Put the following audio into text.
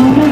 No